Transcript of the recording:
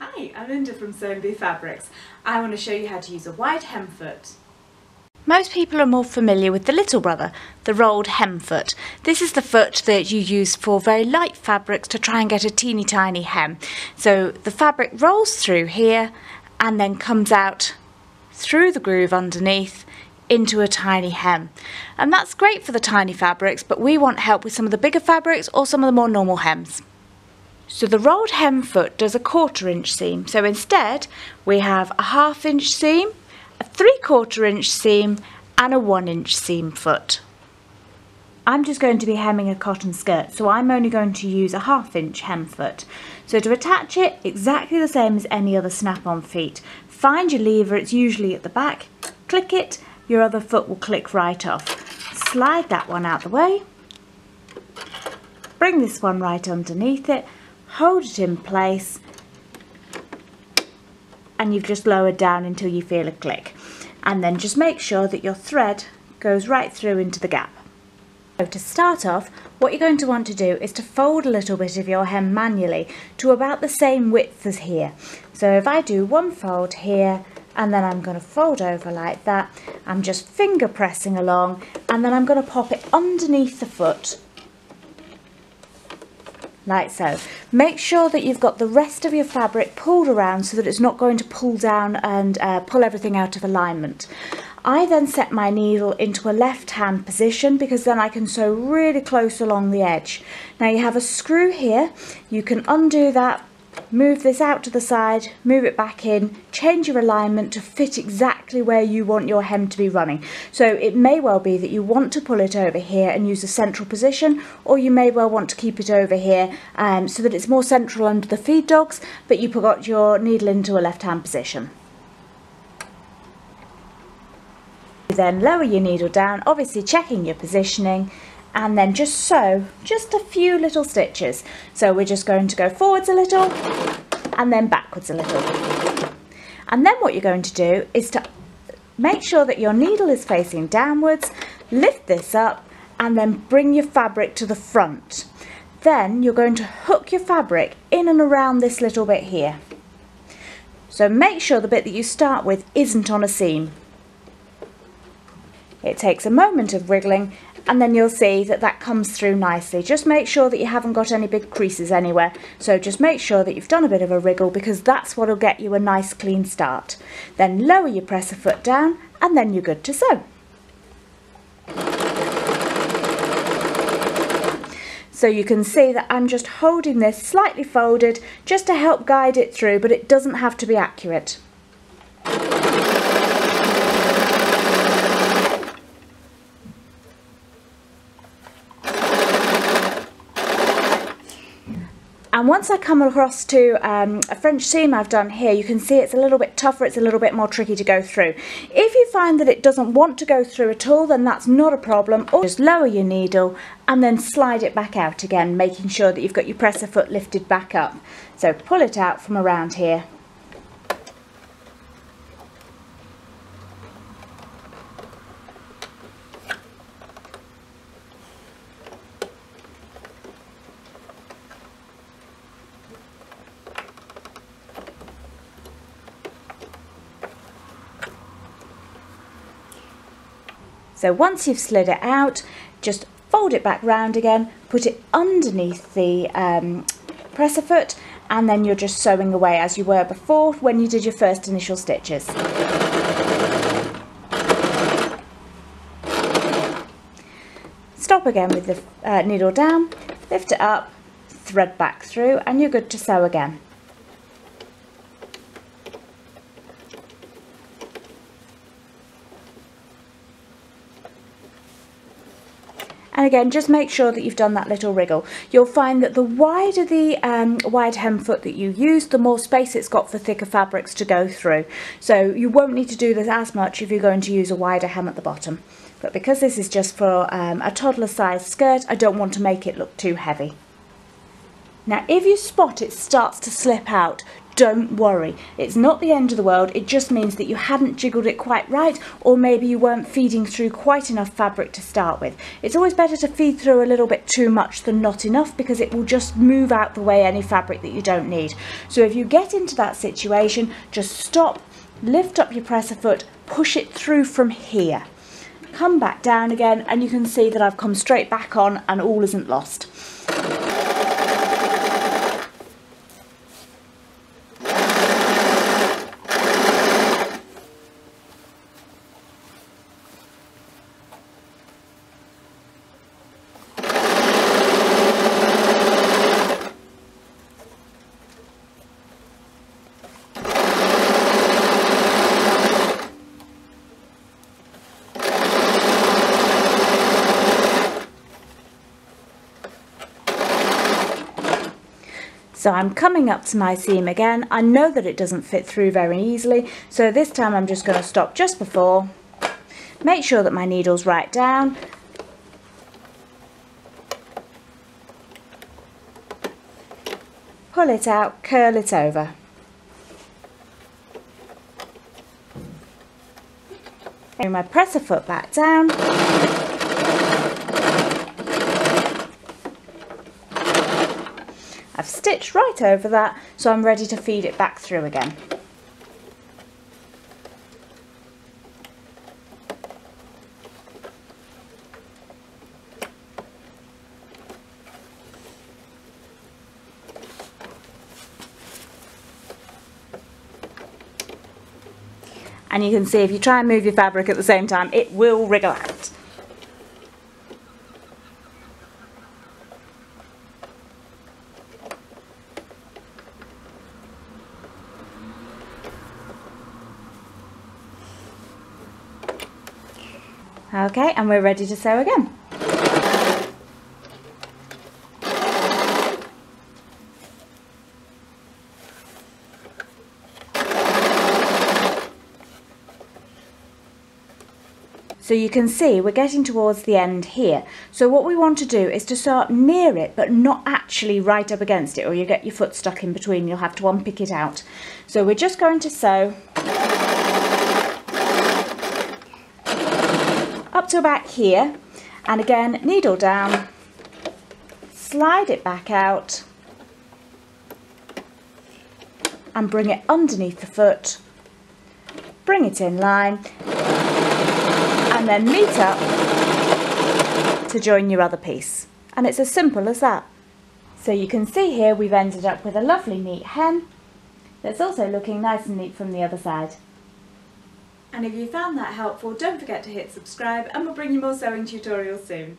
Hi, I'm Linda from Sewing Bee Fabrics. I want to show you how to use a wide hem foot. Most people are more familiar with the little brother, the rolled hem foot. This is the foot that you use for very light fabrics to try and get a teeny tiny hem. So the fabric rolls through here and then comes out through the groove underneath into a tiny hem. And that's great for the tiny fabrics, but we want help with some of the bigger fabrics or some of the more normal hems. So the rolled hem foot does a quarter inch seam. So instead, we have a half inch seam, a three quarter inch seam, and a one inch seam foot. I'm just going to be hemming a cotton skirt, so I'm only going to use a half inch hem foot. So to attach it, exactly the same as any other snap-on feet. Find your lever, it's usually at the back, click it, your other foot will click right off. Slide that one out the way, bring this one right underneath it, hold it in place and you've just lowered down until you feel a click and then just make sure that your thread goes right through into the gap. So to start off what you're going to want to do is to fold a little bit of your hem manually to about the same width as here. So if I do one fold here and then I'm going to fold over like that, I'm just finger pressing along and then I'm going to pop it underneath the foot like so. Make sure that you've got the rest of your fabric pulled around so that it's not going to pull down and uh, pull everything out of alignment. I then set my needle into a left hand position because then I can sew really close along the edge. Now you have a screw here, you can undo that move this out to the side, move it back in, change your alignment to fit exactly where you want your hem to be running. So it may well be that you want to pull it over here and use a central position, or you may well want to keep it over here um, so that it's more central under the feed dogs, but you put your needle into a left hand position. Then lower your needle down, obviously checking your positioning, and then just sew just a few little stitches. So we're just going to go forwards a little and then backwards a little. And then what you're going to do is to make sure that your needle is facing downwards, lift this up and then bring your fabric to the front. Then you're going to hook your fabric in and around this little bit here. So make sure the bit that you start with isn't on a seam. It takes a moment of wriggling and then you'll see that that comes through nicely. Just make sure that you haven't got any big creases anywhere. So just make sure that you've done a bit of a wriggle because that's what will get you a nice clean start. Then lower your presser foot down and then you're good to sew. So you can see that I'm just holding this slightly folded just to help guide it through, but it doesn't have to be accurate. And once I come across to um, a French seam I've done here, you can see it's a little bit tougher, it's a little bit more tricky to go through. If you find that it doesn't want to go through at all, then that's not a problem. Or just lower your needle and then slide it back out again, making sure that you've got your presser foot lifted back up. So pull it out from around here So once you've slid it out, just fold it back round again, put it underneath the um, presser foot, and then you're just sewing away as you were before when you did your first initial stitches. Stop again with the uh, needle down, lift it up, thread back through, and you're good to sew again. And again, just make sure that you've done that little wriggle. You'll find that the wider the um, wide hem foot that you use, the more space it's got for thicker fabrics to go through. So you won't need to do this as much if you're going to use a wider hem at the bottom. But because this is just for um, a toddler sized skirt, I don't want to make it look too heavy. Now if you spot it starts to slip out, don't worry. It's not the end of the world, it just means that you hadn't jiggled it quite right or maybe you weren't feeding through quite enough fabric to start with. It's always better to feed through a little bit too much than not enough because it will just move out the way any fabric that you don't need. So if you get into that situation, just stop, lift up your presser foot, push it through from here. Come back down again and you can see that I've come straight back on and all isn't lost. So I'm coming up to my seam again. I know that it doesn't fit through very easily, so this time I'm just going to stop just before. Make sure that my needle's right down. Pull it out, curl it over. Bring my presser foot back down. I've stitched right over that so I'm ready to feed it back through again. And you can see if you try and move your fabric at the same time, it will wriggle out. Okay, and we're ready to sew again. So you can see we're getting towards the end here. So what we want to do is to start near it but not actually right up against it or you get your foot stuck in between. You'll have to unpick it out. So we're just going to sew to about here and again needle down, slide it back out and bring it underneath the foot, bring it in line and then meet up to join your other piece. And it's as simple as that. So you can see here we've ended up with a lovely neat hem that's also looking nice and neat from the other side. And if you found that helpful, don't forget to hit subscribe and we'll bring you more sewing tutorials soon.